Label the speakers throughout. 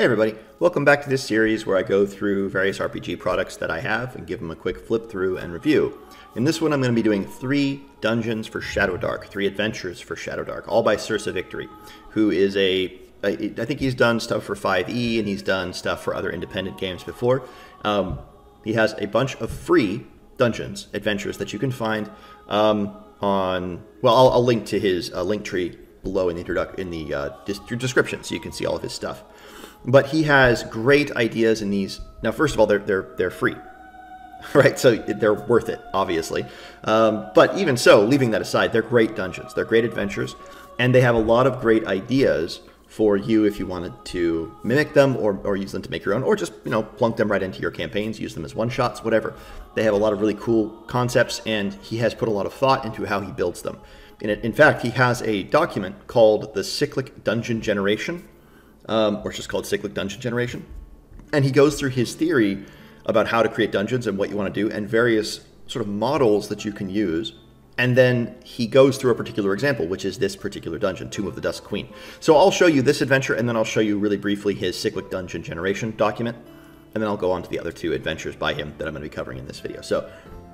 Speaker 1: Hey everybody, welcome back to this series where I go through various RPG products that I have and give them a quick flip through and review. In this one I'm going to be doing three dungeons for Shadowdark, three adventures for Shadowdark, all by Sersa Victory, who is a I think he's done stuff for 5e and he's done stuff for other independent games before. Um, he has a bunch of free dungeons, adventures that you can find um, on. Well, I'll, I'll, link to his uh, link tree below in the introduction in the uh, description, so you can see all of his stuff. But he has great ideas in these. Now, first of all, they're they're they're free, right? So they're worth it, obviously. Um, but even so, leaving that aside, they're great dungeons. They're great adventures, and they have a lot of great ideas for you if you wanted to mimic them or, or use them to make your own, or just you know plunk them right into your campaigns, use them as one shots, whatever. They have a lot of really cool concepts, and he has put a lot of thought into how he builds them. In, in fact, he has a document called the Cyclic Dungeon Generation, um, just called Cyclic Dungeon Generation. And he goes through his theory about how to create dungeons and what you want to do and various sort of models that you can use. And then he goes through a particular example, which is this particular dungeon, Tomb of the Dusk Queen. So I'll show you this adventure, and then I'll show you really briefly his Cyclic Dungeon Generation document, and then I'll go on to the other two adventures by him that I'm going to be covering in this video. So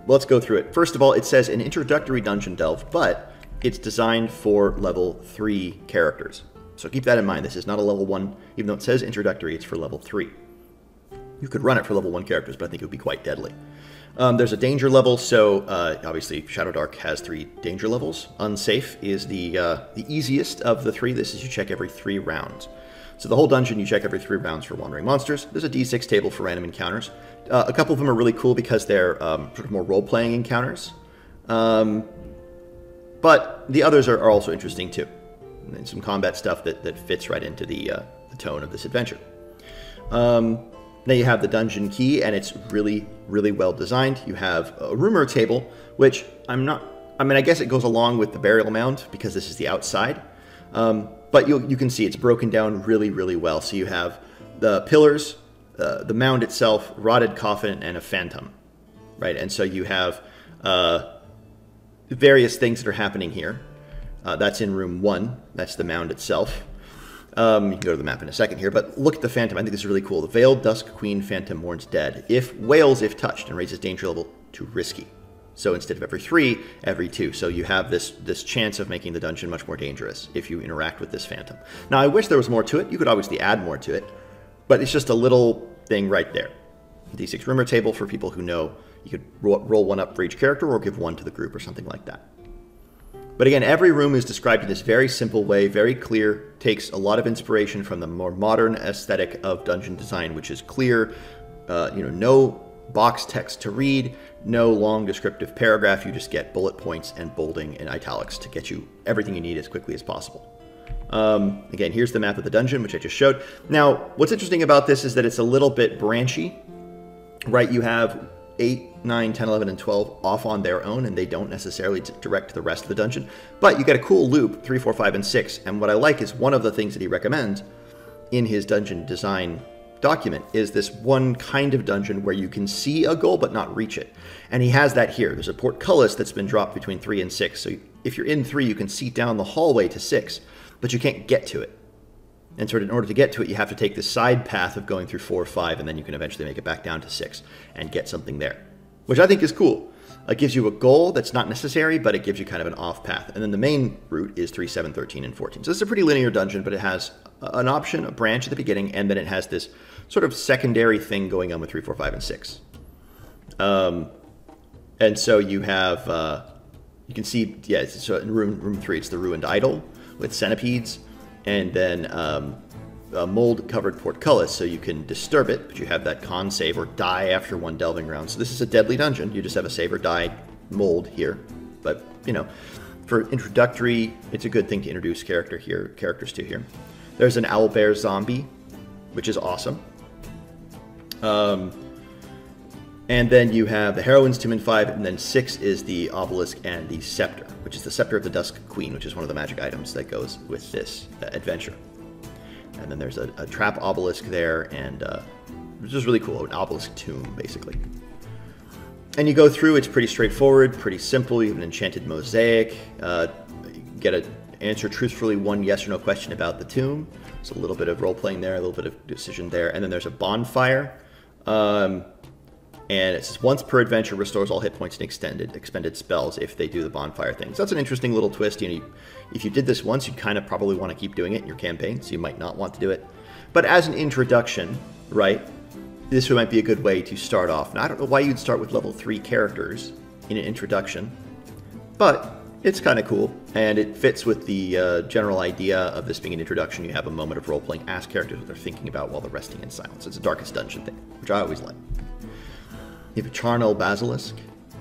Speaker 1: let's go through it. First of all, it says an introductory dungeon delve, but it's designed for level 3 characters. So keep that in mind. This is not a level 1, even though it says introductory, it's for level 3. You could run it for level 1 characters, but I think it would be quite deadly. Um, there's a danger level, so uh, obviously Shadowdark has three danger levels. Unsafe is the uh, the easiest of the three. This is you check every three rounds. So the whole dungeon you check every three rounds for wandering monsters. There's a d6 table for random encounters. Uh, a couple of them are really cool because they're um, sort of more role-playing encounters. Um, but the others are, are also interesting too and some combat stuff that, that fits right into the, uh, the tone of this adventure. Um, now you have the dungeon key, and it's really, really well designed. You have a rumor table, which I'm not. I mean, I guess it goes along with the burial mound because this is the outside. Um, but you you can see it's broken down really, really well. So you have the pillars, uh, the mound itself, rotted coffin, and a phantom, right? And so you have uh, various things that are happening here. Uh, that's in room one. That's the mound itself. Um, you can go to the map in a second here, but look at the Phantom. I think this is really cool. The Veiled Dusk Queen Phantom mourns dead. If wails if touched and raises danger level to risky. So instead of every three, every two. So you have this this chance of making the dungeon much more dangerous if you interact with this Phantom. Now I wish there was more to it. You could obviously add more to it, but it's just a little thing right there. D6 rumor table for people who know you could roll one up for each character or give one to the group or something like that. But again, every room is described in this very simple way, very clear, takes a lot of inspiration from the more modern aesthetic of dungeon design, which is clear, uh, you know, no box text to read, no long descriptive paragraph. You just get bullet points and bolding and italics to get you everything you need as quickly as possible. Um, again, here's the map of the dungeon, which I just showed. Now, what's interesting about this is that it's a little bit branchy, right? You have 8, 9, 10, 11, and 12 off on their own, and they don't necessarily direct the rest of the dungeon. But you get a cool loop, 3, 4, 5, and 6. And what I like is one of the things that he recommends in his dungeon design document is this one kind of dungeon where you can see a goal but not reach it. And he has that here. There's a portcullis that's been dropped between 3 and 6. So if you're in 3, you can see down the hallway to 6, but you can't get to it. And so in order to get to it, you have to take the side path of going through four or five, and then you can eventually make it back down to six and get something there, which I think is cool. It gives you a goal that's not necessary, but it gives you kind of an off path. And then the main route is 3, 7, 13, and 14. So this is a pretty linear dungeon, but it has an option, a branch at the beginning, and then it has this sort of secondary thing going on with 3, 4, 5, and 6. Um, and so you have, uh, you can see, yeah, so in room, room 3, it's the ruined idol with centipedes and then um, a mold covered portcullis so you can disturb it, but you have that con save or die after one delving round. So this is a deadly dungeon. You just have a save or die mold here. But, you know, for introductory, it's a good thing to introduce character here, characters to here. There's an owlbear zombie, which is awesome. Um, and then you have the heroines, two and five, and then six is the obelisk and the scepter, which is the scepter of the Dusk Queen, which is one of the magic items that goes with this uh, adventure. And then there's a, a trap obelisk there, and uh, which is really cool, an obelisk tomb, basically. And you go through, it's pretty straightforward, pretty simple. You have an enchanted mosaic, uh, get a answer truthfully one yes or no question about the tomb. There's a little bit of role playing there, a little bit of decision there, and then there's a bonfire. Um, and it says once per adventure restores all hit points and extended expended spells if they do the bonfire thing. So that's an interesting little twist. You know, you, if you did this once, you'd kind of probably want to keep doing it in your campaign, so you might not want to do it. But as an introduction, right, this might be a good way to start off. Now, I don't know why you'd start with level three characters in an introduction, but it's kind of cool, and it fits with the uh, general idea of this being an introduction. You have a moment of role playing. Ask characters what they're thinking about while they're resting in silence. It's a Darkest Dungeon thing, which I always like. You have a Charnel Basilisk,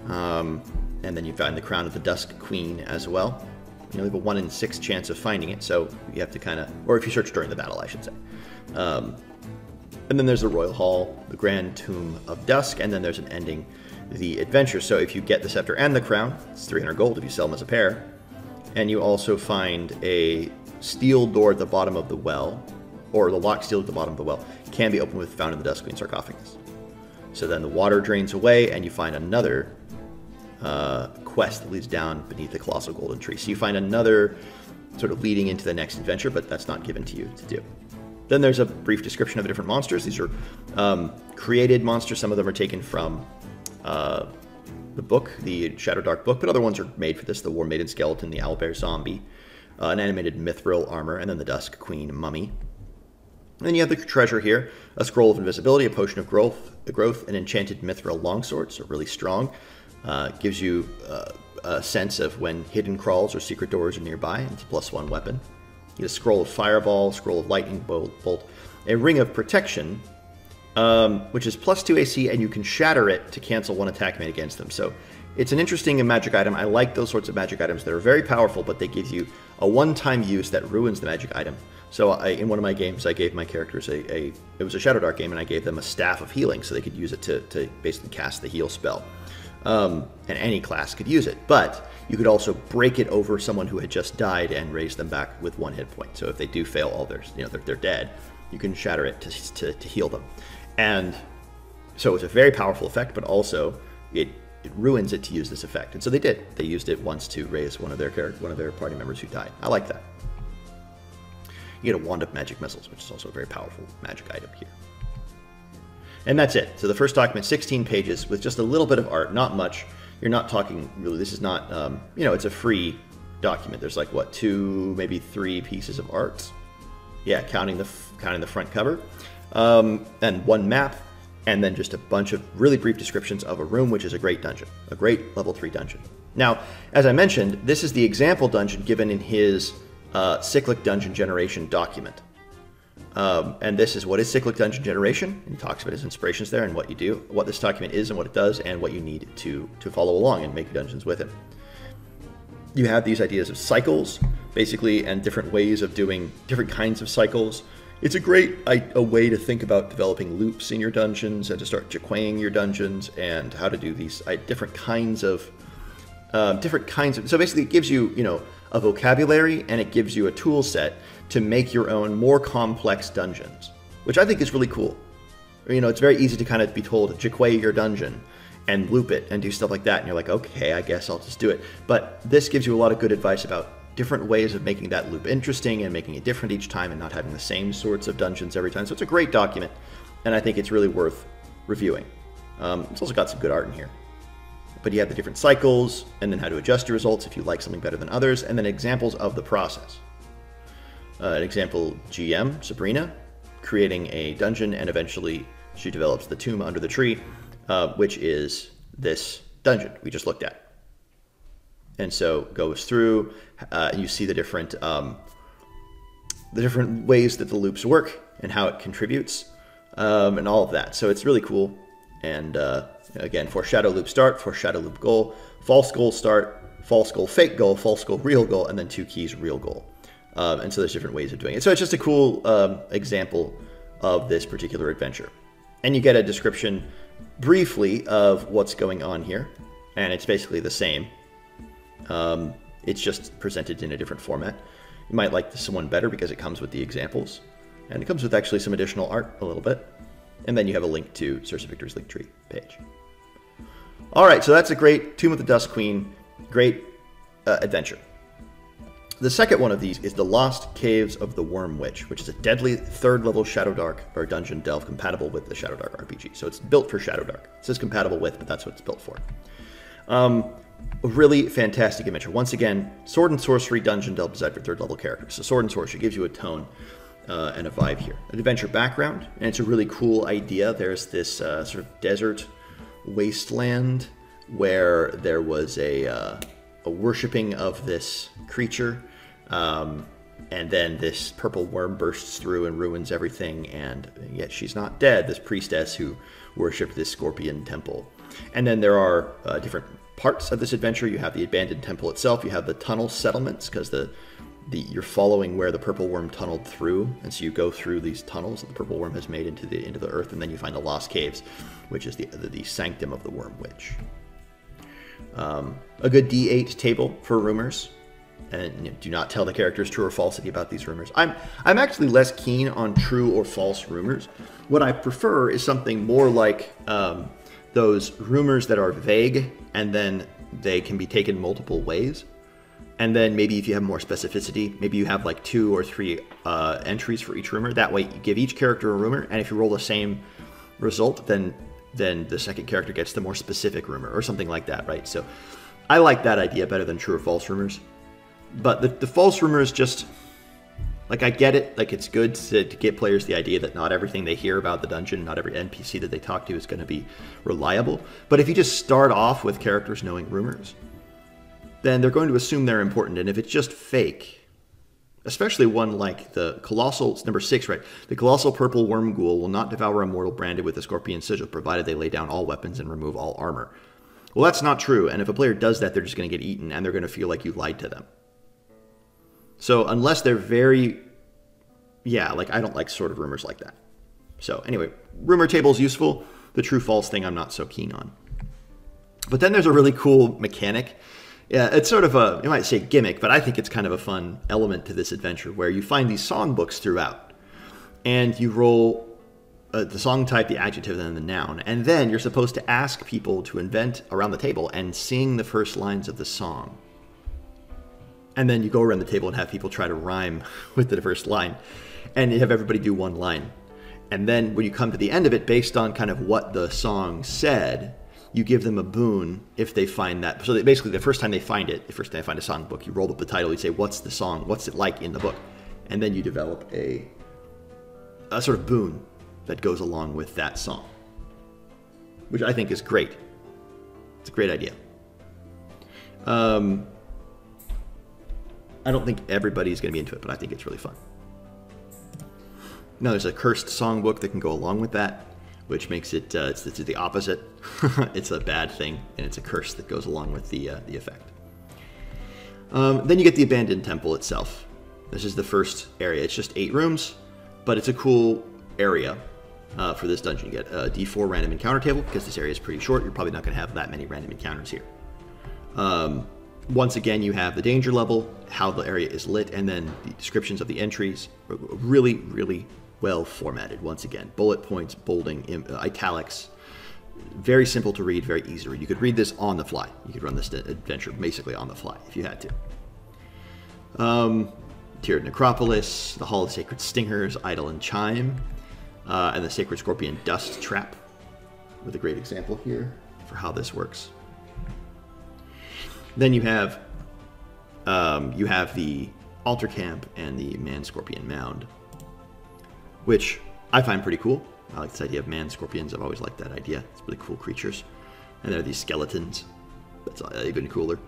Speaker 1: um, and then you find the Crown of the Dusk Queen as well. You only have a one in six chance of finding it, so you have to kind of, or if you search during the battle, I should say. Um, and then there's the Royal Hall, the Grand Tomb of Dusk, and then there's an ending, the Adventure. So if you get the scepter and the crown, it's 300 gold if you sell them as a pair. And you also find a steel door at the bottom of the well, or the lock steel at the bottom of the well, can be opened with found in the Dusk Queen sarcophagus. So then the water drains away, and you find another uh, quest that leads down beneath the colossal golden tree. So you find another sort of leading into the next adventure, but that's not given to you to do. Then there's a brief description of the different monsters. These are um, created monsters. Some of them are taken from uh, the book, the Shadowdark book, but other ones are made for this. The War Maiden skeleton, the Owlbear zombie, uh, an animated Mithril armor, and then the Dusk Queen mummy. And then you have the treasure here, a scroll of invisibility, a potion of growth, growth, an enchanted mithril longsword, so really strong. Uh, gives you uh, a sense of when hidden crawls or secret doors are nearby. It's a plus one weapon. You get a scroll of fireball, scroll of lightning bolt, bolt a ring of protection, um, which is plus two AC, and you can shatter it to cancel one attack made against them. So it's an interesting magic item. I like those sorts of magic items that are very powerful, but they give you a one-time use that ruins the magic item. So I, in one of my games, I gave my characters a, a, it was a Shadowdark game, and I gave them a staff of healing, so they could use it to, to basically cast the heal spell. Um, and any class could use it, but you could also break it over someone who had just died and raise them back with one hit point. So if they do fail all their, you know, they're, they're dead, you can shatter it to, to, to heal them. And so it's a very powerful effect, but also it it ruins it to use this effect. And so they did. They used it once to raise one of their character one of their party members who died. I like that. You get a wand of magic missiles, which is also a very powerful magic item here. And that's it. So the first document, 16 pages with just a little bit of art, not much. You're not talking really. This is not, um, you know, it's a free document. There's like what two, maybe three pieces of art. Yeah, counting the counting the front cover, um, and one map, and then just a bunch of really brief descriptions of a room, which is a great dungeon, a great level three dungeon. Now, as I mentioned, this is the example dungeon given in his uh, cyclic dungeon generation document. Um, and this is what is cyclic dungeon generation. He talks about his inspirations there and what you do, what this document is and what it does, and what you need to to follow along and make dungeons with it. You have these ideas of cycles, basically, and different ways of doing different kinds of cycles. It's a great a way to think about developing loops in your dungeons and to start jaquaying your dungeons and how to do these different kinds of uh, different kinds of. So basically, it gives you you know a vocabulary and it gives you a tool set to make your own more complex dungeons, which I think is really cool. You know, it's very easy to kind of be told, jaquay your dungeon and loop it and do stuff like that. And you're like, okay, I guess I'll just do it. But this gives you a lot of good advice about different ways of making that loop interesting and making it different each time and not having the same sorts of dungeons every time. So it's a great document, and I think it's really worth reviewing. Um, it's also got some good art in here but you have the different cycles, and then how to adjust your results if you like something better than others, and then examples of the process. Uh, an example GM, Sabrina, creating a dungeon, and eventually she develops the tomb under the tree, uh, which is this dungeon we just looked at. And so goes through, uh, and you see the different um, the different ways that the loops work and how it contributes, um, and all of that. So it's really cool, and uh, Again, for shadow loop start, for shadow loop goal, false goal start, false goal fake goal, false goal real goal, and then two keys real goal. Um, and so there's different ways of doing it. So it's just a cool um, example of this particular adventure. And you get a description briefly of what's going on here. And it's basically the same. Um, it's just presented in a different format. You might like this one better because it comes with the examples. And it comes with actually some additional art a little bit. And then you have a link to Sersa Victory's Linktree page. All right, so that's a great Tomb of the Dusk Queen, great uh, adventure. The second one of these is the Lost Caves of the Worm Witch, which is a deadly third level Shadowdark or Dungeon Delve compatible with the Shadowdark RPG. So it's built for Shadowdark. It says compatible with, but that's what it's built for. Um, a really fantastic adventure. Once again, sword and sorcery dungeon delve designed for third level characters. So sword and sorcery gives you a tone uh, and a vibe here. An adventure background, and it's a really cool idea. There's this uh, sort of desert wasteland where there was a uh, a worshiping of this creature. Um, and then this purple worm bursts through and ruins everything, and yet she's not dead, this priestess who worshipped this scorpion temple. And then there are uh, different parts of this adventure. You have the abandoned temple itself, you have the tunnel settlements, because the, the you're following where the purple worm tunneled through, and so you go through these tunnels that the purple worm has made into the into the earth, and then you find the lost caves, which is the, the, the sanctum of the worm witch. Um, a good D8 table for rumors. And you know, do not tell the characters true or falsity about these rumors. I'm I'm actually less keen on true or false rumors. What I prefer is something more like um, those rumors that are vague and then they can be taken multiple ways. And then maybe if you have more specificity, maybe you have like two or three uh, entries for each rumor. That way, you give each character a rumor, and if you roll the same result, then then the second character gets the more specific rumor or something like that, right? So I like that idea better than true or false rumors. But the, the false rumors just like I get it, like it's good to, to get players the idea that not everything they hear about the dungeon, not every NPC that they talk to is going to be reliable. But if you just start off with characters knowing rumors, then they're going to assume they're important. And if it's just fake, especially one like the colossal it's number six right? The colossal purple worm ghoul will not devour a mortal branded with a scorpion sigil provided they lay down all weapons and remove all armor. Well that's not true. And if a player does that they're just going to get eaten and they're going to feel like you lied to them. So unless they're very yeah like i don't like sort of rumors like that. So anyway rumor table is useful. The true false thing i'm not so keen on. But then there's a really cool mechanic yeah, it's sort of a, you might say gimmick, but I think it's kind of a fun element to this adventure where you find these songbooks throughout. And you roll uh, the song type, the adjective, and then the noun. And then you're supposed to ask people to invent around the table and sing the first lines of the song. And then you go around the table and have people try to rhyme with the first line. And you have everybody do one line. And then when you come to the end of it, based on kind of what the song said, you give them a boon if they find that. So basically, the first time they find it, the first time they find a song book, you roll up the title. You say, "What's the song? What's it like in the book?" And then you develop a a sort of boon that goes along with that song, which I think is great. It's a great idea. Um, I don't think everybody's going to be into it, but I think it's really fun. Now, there's a cursed songbook that can go along with that which makes it uh, it's, it's, the opposite. it's a bad thing, and it's a curse that goes along with the uh, the effect. Um, then you get the abandoned temple itself. This is the first area. It's just eight rooms, but it's a cool area uh, for this dungeon. You get a D4 random encounter table because this area is pretty short. You're probably not going to have that many random encounters here. Um, once again, you have the danger level, how the area is lit, and then the descriptions of the entries. Really, really well formatted once again. Bullet points, bolding, uh, italics. Very simple to read, very easy to read. You could read this on the fly. You could run this adventure basically on the fly if you had to. Um, Tiered Necropolis, the Hall of Sacred Stingers, Idol and Chime, uh, and the Sacred Scorpion Dust Trap, with a great example here for how this works. Then you have um, you have the Altar Camp and the Man Scorpion Mound which I find pretty cool. I like this idea of man scorpions. I've always liked that idea. It's really cool creatures. And there are these skeletons. That's even cooler.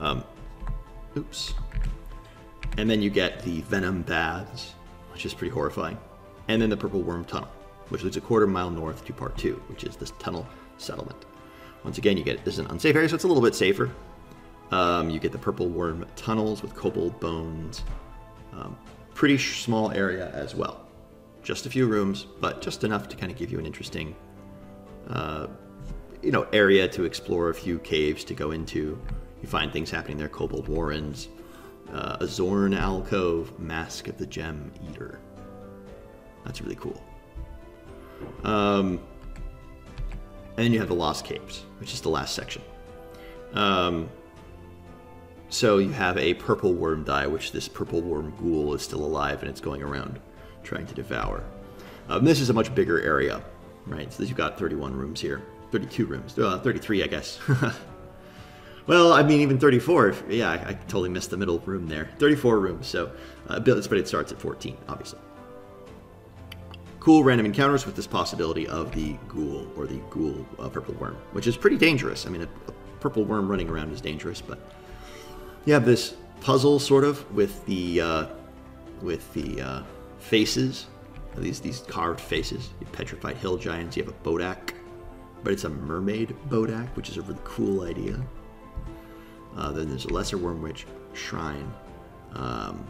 Speaker 1: Um, oops. And then you get the venom baths, which is pretty horrifying. And then the purple worm tunnel, which leads a quarter mile north to part two, which is this tunnel settlement. Once again, you get this is an unsafe area, so it's a little bit safer. Um, you get the purple worm tunnels with kobold bones. Um, pretty small area as well. Just a few rooms, but just enough to kind of give you an interesting, uh, you know, area to explore. A few caves to go into. You find things happening there: kobold warrens, uh, a Xorn alcove, mask of the gem eater. That's really cool. Um, and then you have the lost caves, which is the last section. Um, So you have a purple worm die, which this purple worm ghoul is still alive and it's going around trying to devour. Um, this is a much bigger area, right? So you've got 31 rooms here. 32 rooms. Uh, 33, I guess. well, I mean, even 34. If, yeah, I, I, totally missed the middle room there. 34 rooms, so uh, but it starts at 14, obviously. Cool random encounters with this possibility of the ghoul or the ghoul uh, purple worm, which is pretty dangerous. I mean, a, a purple worm running around is dangerous, but you have this puzzle sort of with the uh, with the uh, faces, these these carved faces. You have petrified hill giants. You have a bodak, but it's a mermaid bodak, which is a really cool idea. Uh, then there's a lesser worm witch shrine, um,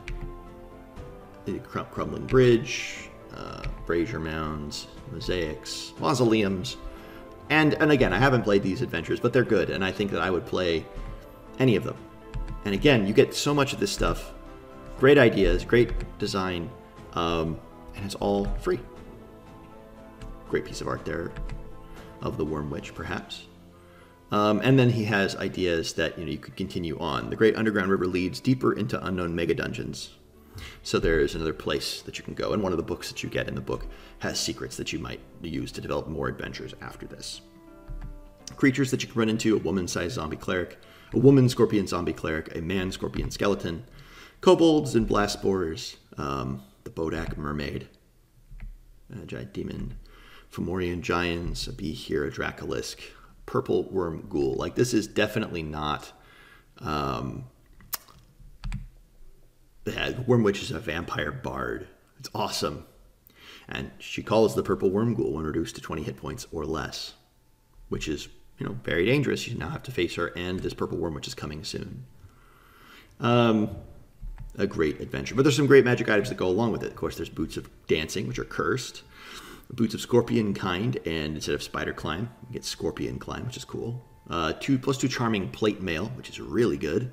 Speaker 1: the crumbling bridge, uh, brazier mounds, mosaics, mausoleums, and and again, I haven't played these adventures, but they're good, and I think that I would play any of them. And again, you get so much of this stuff, great ideas, great design, um, and it's all free. Great piece of art there of the Worm Witch, perhaps. Um, and then he has ideas that you know you could continue on. The Great Underground River leads deeper into unknown mega dungeons. So there is another place that you can go, and one of the books that you get in the book has secrets that you might use to develop more adventures after this. Creatures that you can run into: a woman-sized zombie cleric, a woman scorpion zombie cleric, a man scorpion skeleton, kobolds and blast spores, um, the Bodak mermaid, a giant demon, Fomorian giants, a Behir, a Dracolisk, purple worm ghoul. Like this is definitely not. Um, the Worm Witch is a vampire bard. It's awesome. And she calls the purple worm ghoul when reduced to 20 hit points or less, which is, you know, very dangerous. You now have to face her and this purple worm, which is coming soon. Um, a great adventure. But there's some great magic items that go along with it. Of course, there's boots of dancing, which are cursed, boots of scorpion kind, and instead of spider climb, you get scorpion climb, which is cool. Uh, two plus two charming plate mail, which is really good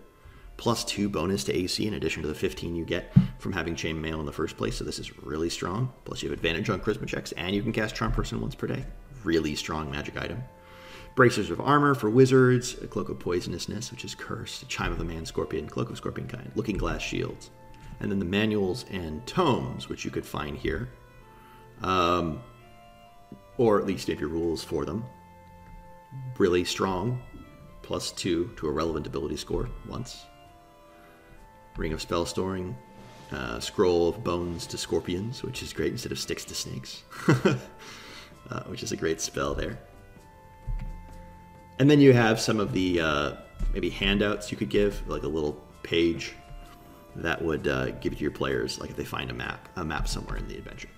Speaker 1: plus two bonus to AC in addition to the 15 you get from having chain mail in the first place. So this is really strong. Plus you have advantage on charisma checks and you can cast charm person once per day. Really strong magic item. Bracers of armor for wizards, a cloak of poisonousness, which is cursed, chime of the man scorpion, cloak of scorpion kind, looking glass shields, and then the manuals and tomes, which you could find here, um, or at least if your rules for them. Really strong, plus two to a relevant ability score once. Ring of Spell Storing, uh, Scroll of Bones to Scorpions, which is great instead of Sticks to Snakes, uh, which is a great spell there. And then you have some of the uh, maybe handouts you could give, like a little page that would uh, give to your players, like if they find a map, a map somewhere in the adventure.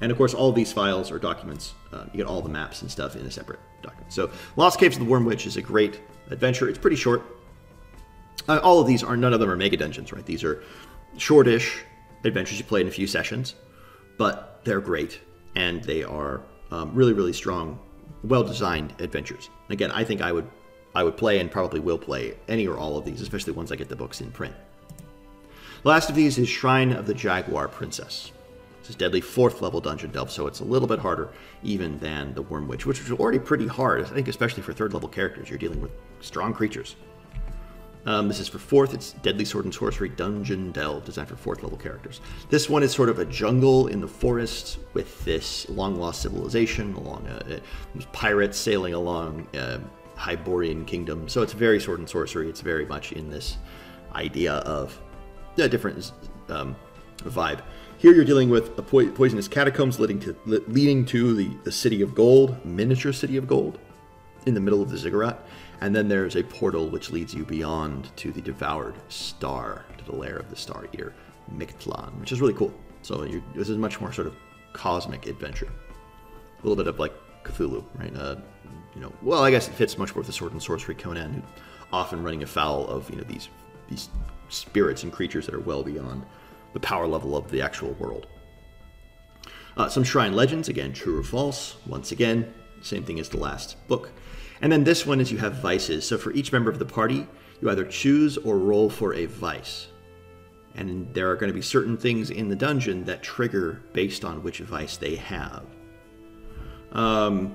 Speaker 1: And of course, all of these files or documents, uh, you get all the maps and stuff in a separate document. So, Lost Caves of the Worm Witch is a great adventure. It's pretty short, uh, all of these are none of them are mega dungeons, right? These are shortish adventures you play in a few sessions, but they're great and they are um, really really strong, well designed adventures. Again, I think I would I would play and probably will play any or all of these, especially once I get the books in print. The last of these is Shrine of the Jaguar Princess. This is deadly fourth level dungeon delve, so it's a little bit harder even than the Worm Witch, which was already pretty hard. I think especially for third level characters, you're dealing with strong creatures. Um, this is for fourth. It's Deadly Sword and Sorcery Dungeon Delve, designed for fourth level characters. This one is sort of a jungle in the forest with this long lost civilization, along a, a pirates sailing along a Hyborian kingdom. So it's very sword and sorcery. It's very much in this idea of a different um, vibe. Here you're dealing with a po- poisonous catacombs leading to leading to the, the city of gold, miniature city of gold, in the middle of the ziggurat. And then there's a portal which leads you beyond to the devoured star, to the lair of the Star Eater, Mictlan, which is really cool. So this is much more sort of cosmic adventure. A little bit of like Cthulhu, right? Uh, you know, well, I guess it fits much more with the sword and sorcery Conan, often running afoul of you know these these spirits and creatures that are well beyond the power level of the actual world. Uh, some shrine legends, again, true or false. Once again, same thing as the last book. And then this one is you have vices. So for each member of the party, you either choose or roll for a vice. And there are going to be certain things in the dungeon that trigger based on which vice they have. Um,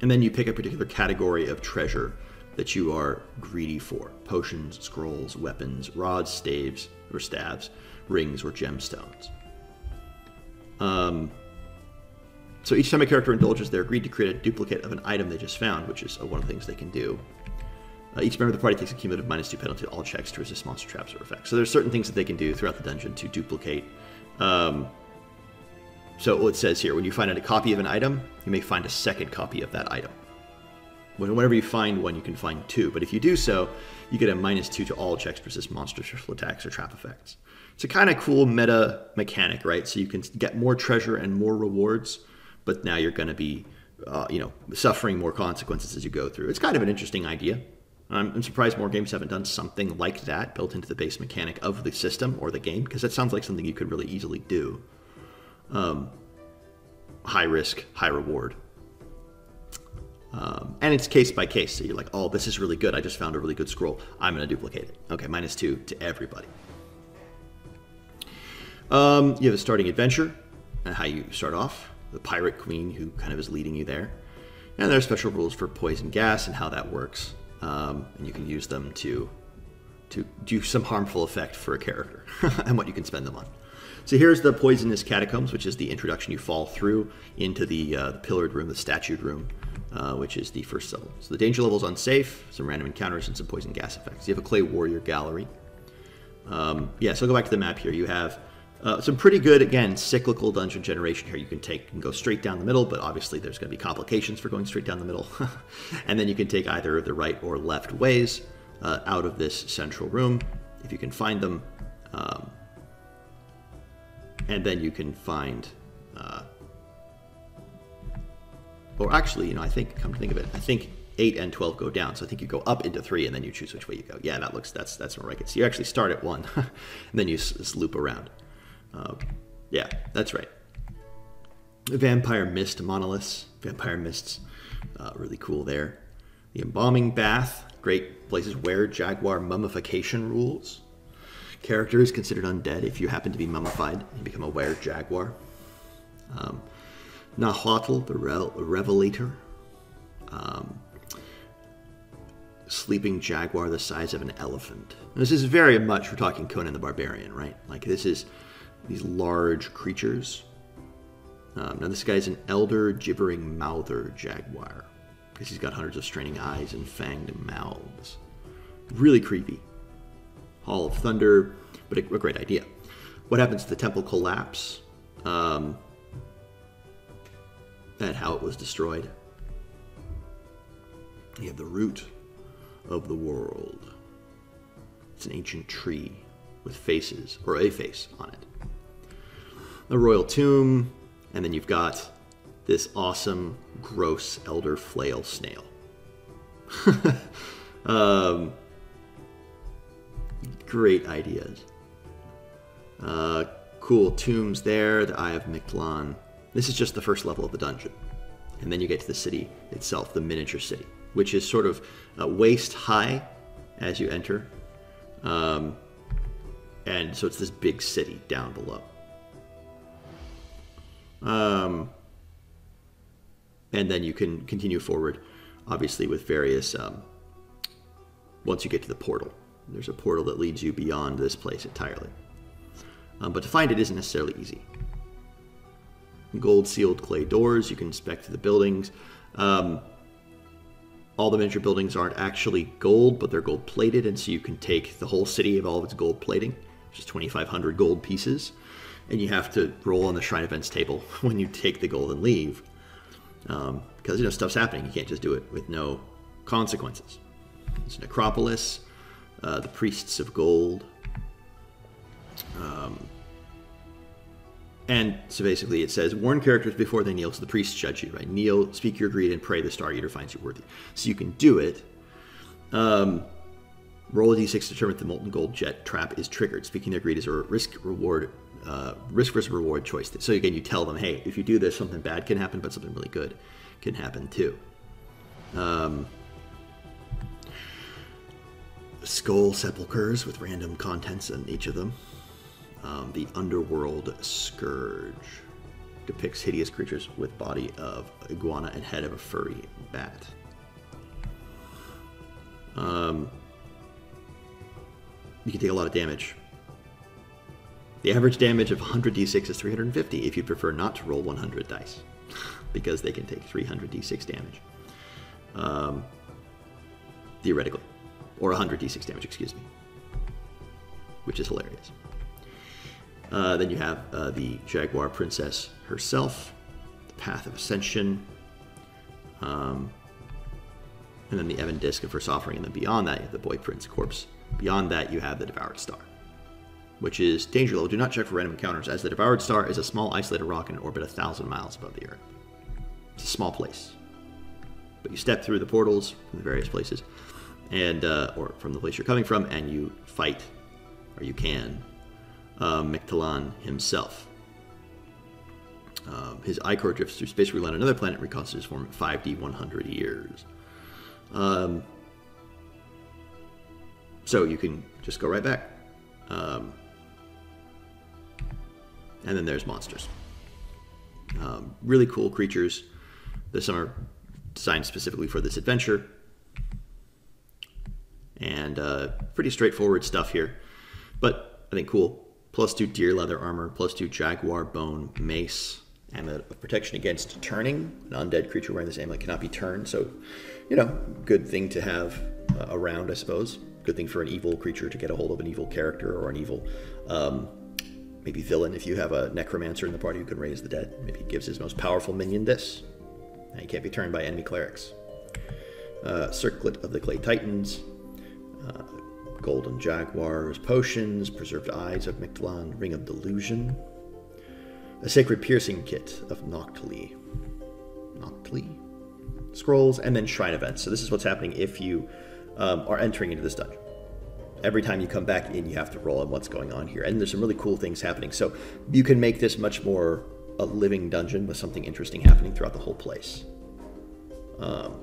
Speaker 1: and then you pick a particular category of treasure that you are greedy for potions, scrolls, weapons, rods, staves, or stabs, rings, or gemstones. Um, so each time a character indulges their greed to create a duplicate of an item they just found, which is uh, one of the things they can do, uh, each member of the party takes a cumulative minus two penalty to all checks to resist monster traps or effects. So there's certain things that they can do throughout the dungeon to duplicate. Um, so it says here, when you find a copy of an item, you may find a second copy of that item. Whenever you find one, you can find two, but if you do so, you get a minus two to all checks to resist monster attacks or trap effects. It's a kind of cool meta mechanic, right? So you can get more treasure and more rewards, but now you're going to be, uh, you know, suffering more consequences as you go through. It's kind of an interesting idea. I'm, I'm surprised more games haven't done something like that built into the base mechanic of the system or the game, because that sounds like something you could really easily do. Um, high risk, high reward. Um, and it's case by case. So you're like, oh, this is really good. I just found a really good scroll. I'm going to duplicate it. Okay, minus two to everybody. Um, you have a starting adventure and how you start off. The pirate queen who kind of is leading you there. And there are special rules for poison gas and how that works. Um, and you can use them to to do some harmful effect for a character and what you can spend them on. So here's the poisonous catacombs, which is the introduction you fall through into the, uh, the pillared room, the statued room, uh, which is the first level. So the danger level is unsafe, some random encounters, and some poison gas effects. You have a clay warrior gallery. Um, yeah, so go back to the map here. You have uh, some pretty good, again, cyclical dungeon generation here. You can take and go straight down the middle, but obviously there's going to be complications for going straight down the middle. and then you can take either the right or left ways uh, out of this central room, if you can find them. Um, and then you can find uh, or actually you know i think come to think of it i think 8 and 12 go down so i think you go up into 3 and then you choose which way you go yeah that looks that's that's more right so you actually start at 1 and then you loop around uh, yeah that's right vampire mist monoliths vampire mists uh, really cool there the embalming bath great places where jaguar mummification rules character is considered undead if you happen to be mummified and become a were jaguar. Um, Nahuatl, the Revelator. Um, sleeping jaguar the size of an elephant. This is very much, we're talking Conan the Barbarian, right? Like this is these large creatures. Um, now this guy's an elder gibbering mouther jaguar because he's got hundreds of straining eyes and fanged mouths. Really creepy. Hall of Thunder, but a, a great idea. What happens to the temple collapse? Um, and how it was destroyed. You have the root of the world. It's an ancient tree with faces, or a face on it. A royal tomb, and then you've got this awesome, gross elder flail snail. um, Great ideas. Uh, cool tombs there, the Eye of Mictlan. This is just the first level of the dungeon. And then you get to the city itself, the miniature city, which is sort of uh, waist high as you enter. Um, and so it's this big city down below. Um, and then you can continue forward, obviously, with various. Um, once you get to the portal, there's a portal that leads you beyond this place entirely. Um, but to find it isn't necessarily easy. Gold sealed clay doors, you can inspect the buildings. Um, all the miniature buildings aren't actually gold, but they're gold plated, and so you can take the whole city of all of its gold plating, which is 2,500 gold pieces, and you have to roll on the shrine events table when you take the gold and leave. Um, because you know stuff's happening, you can't just do it with no consequences. It's necropolis. Uh, the priests of gold. Um, and so basically it says, warn characters before they kneel, so the priests judge you, right? Kneel, speak your greed, and pray the Star Eater finds you worthy. So you can do it. Um, roll a d6 to determine if the molten gold jet trap is triggered. Speaking their greed is a risk reward, uh, risk versus reward choice. So again, you tell them, hey, if you do this, something bad can happen, but something really good can happen too. Um, skull sepulchers with random contents in each of them. Um, the Underworld Scourge depicts hideous creatures with body of iguana and head of a furry bat. um, you can take a lot of damage. The average damage of 100 d6 is 350 if you prefer not to roll 100 dice, because they can take 300 d6 damage. Um, theoretically. Or 100 d6 damage, excuse me. Which is hilarious. Uh, then you have uh, the Jaguar Princess herself, the Path of Ascension, um, and then the Ebon Disc of First Offering, and then beyond that, you have the Boy Prince Corpse. Beyond that, you have the Devoured Star, which is danger level. Do not check for random encounters, as the Devoured Star is a small isolated rock in an orbit a thousand miles above the Earth. It's a small place, but you step through the portals from the various places, and uh, or from the place you're coming from, and you fight, or you can, uh, Mictlan himself. Um, his ichor drifts through space, we land another planet, reconstitutes his form in 5D 100 years. Um, so you can just go right back. Um, and then there's monsters. Um, really cool creatures. There's some are designed specifically for this adventure. And uh, pretty straightforward stuff here. But I think cool. Plus two deer leather armor, plus two jaguar bone mace, amulet of protection against turning. An undead creature wearing this amulet cannot be turned. So, you know, good thing to have uh, around, I suppose. Good thing for an evil creature to get a hold of an evil character or an evil, um, maybe villain. If you have a necromancer in the party who can raise the dead, maybe he gives his most powerful minion this. And he can't be turned by enemy clerics. Uh, Circlet of the Clay Titans. Uh, golden Jaguars, Potions, Preserved Eyes of Mictlan, Ring of Delusion, a Sacred Piercing Kit of Noctli, Noctli, Scrolls, and then Shrine Events. So this is what's happening if you um, are entering into this dungeon. Every time you come back in, you have to roll on what's going on here. And there's some really cool things happening. So you can make this much more a living dungeon with something interesting happening throughout the whole place um,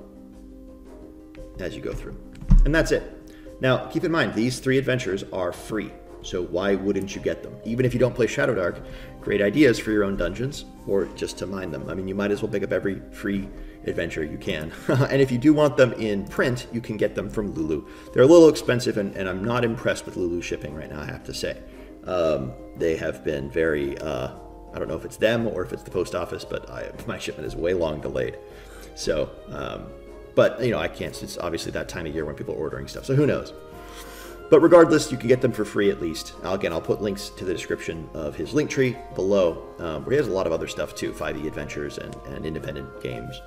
Speaker 1: as you go through. And that's it. Now, keep in mind, these three adventures are free, so why wouldn't you get them? Even if you don't play Shadowdark, great ideas for your own dungeons, or just to mine them. I mean, you might as well pick up every free adventure you can. and if you do want them in print, you can get them from Lulu. They're a little expensive, and, and I'm not impressed with Lulu shipping right now, I have to say. Um, they have been very, uh, I don't know if it's them or if it's the post office, but I, my shipment is way long delayed. So, um, but you know, I can't. It's obviously that time of year when people are ordering stuff. So who knows? But regardless, you can get them for free at least. Again, I'll put links to the description of his link tree below, um, where he has a lot of other stuff too 5e adventures and, and independent games.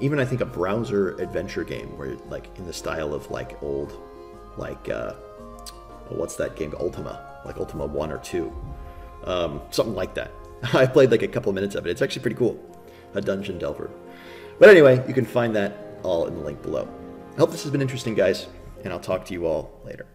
Speaker 1: Even I think a browser adventure game where, like, in the style of like old, like, uh, what's that game? Ultima, like Ultima 1 or 2. Um, something like that. I played like a couple minutes of it. It's actually pretty cool. A dungeon delver. But anyway, you can find that all in the link below. I hope this has been interesting, guys, and I'll talk to you all later.